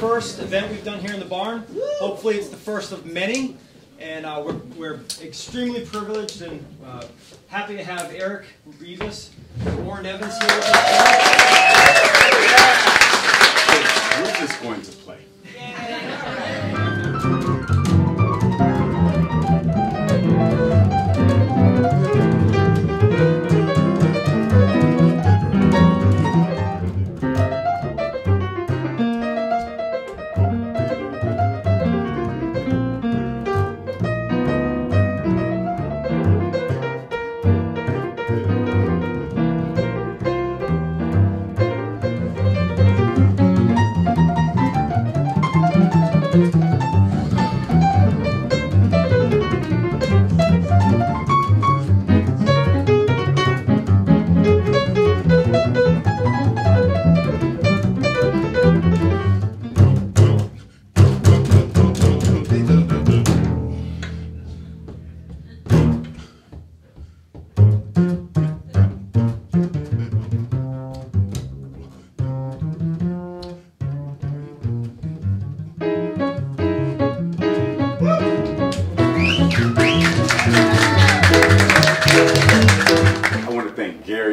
first event we've done here in the barn. Hopefully, it's the first of many. And uh, we're, we're extremely privileged and uh, happy to have Eric Revis, Orrin Evans here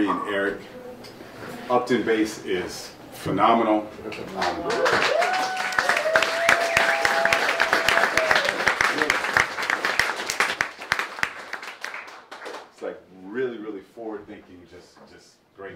and Eric. Upton Bass is phenomenal. It's like really, really forward thinking, just just great.